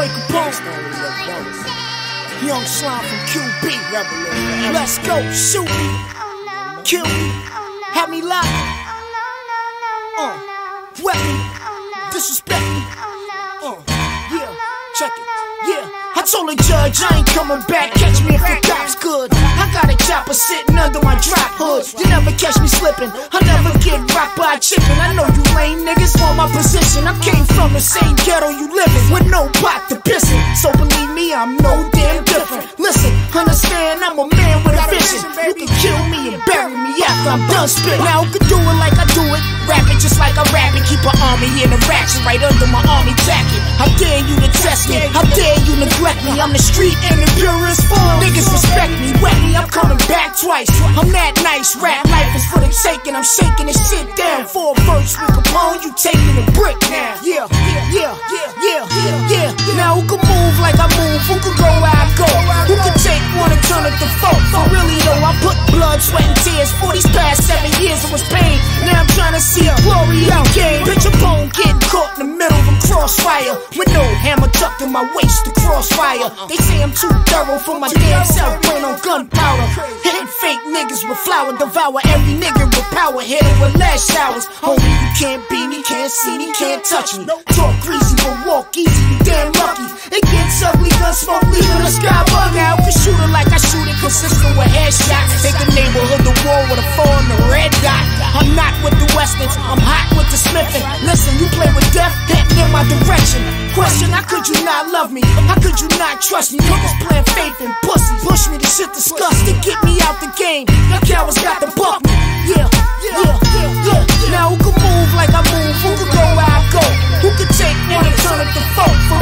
Young slime from QB. Let's go, shoot me, kill me, have me locked. Uh, wet me, disrespect me. Uh, yeah, check it. Yeah, I told the judge I ain't coming back. Catch me if the cops good. I got a chopper sitting under my drop hood. You never catch me slipping. I a chicken. I know you lame niggas want my position. I came from the same ghetto you live in with no pot to piss in. So believe me, I'm no damn different. Listen, understand I'm a man with a vision. You can kill me and bury me after I'm done spitting. Now who can do it like I do it? Rap it just like I rap it. Keep an army in a ratchet right under my army jacket. How dare you to test me? How dare you neglect me? I'm the street and the purest form. Coming back twice. I'm that nice. Rap life is for the taking. I'm shaking this shit down. For a verse with Capone, you taking a brick now. Yeah, yeah, yeah, yeah, yeah. Now who can move like I move? Who can go where I go? Who can take one and turn it to folk? For really though, I put blood, sweat, and tears. For these past seven years, it was pain. Now I'm trying to see a glory out game. Picture bone getting caught in the middle of a crossfire. No hammer tucked in my waist to crossfire. They say I'm too thorough for my damn self, brain on gunpowder. Hitting fake niggas with flour, devour every nigga with power. Hit it with lash showers. Homie, you can't beat me, can't see me, can't touch me. Talk greasy, but walk easy, you damn lucky. It gets ugly, gun smoke, leaving the sky bug out. Can shoot direction. Question, how could you not love me? How could you not trust me? Niggas playing faith and pussy. Push me to shit disgusting. get me out the game. Y'all cowards got the buck me. Yeah, yeah, yeah, yeah. Now who can move like I move? Who can go where I go? Who can take one and turn it to four?